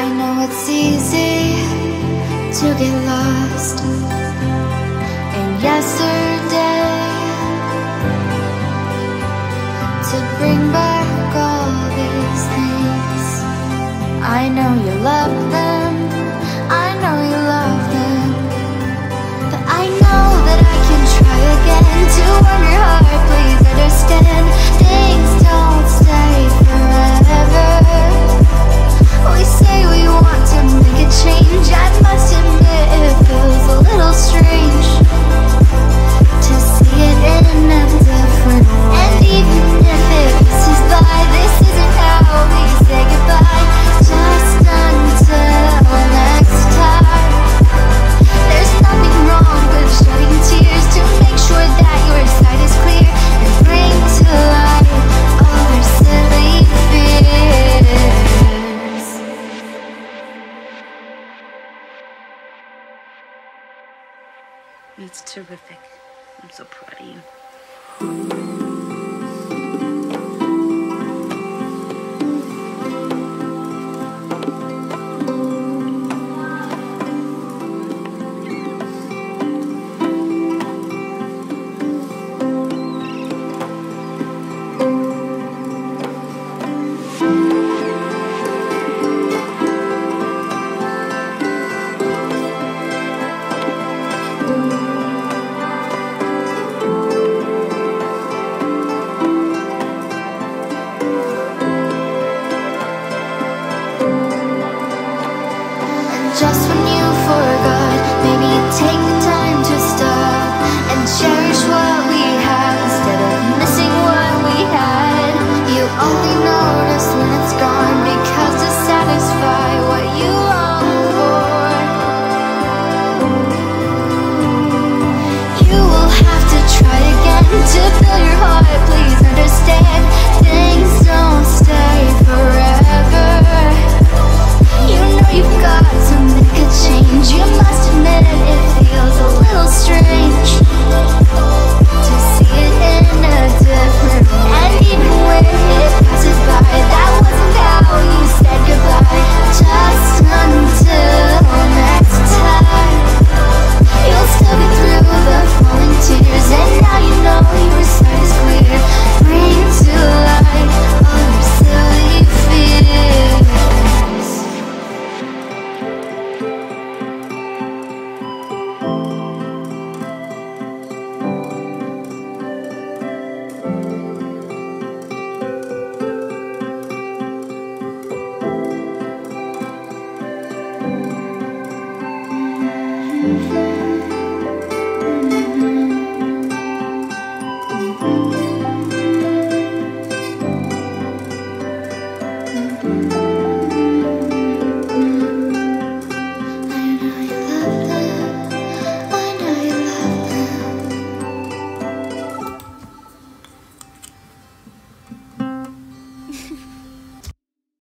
I know it's easy to get lost in yesterday to bring back. It's terrific. I'm so proud of you. just when you forgot. Maybe take.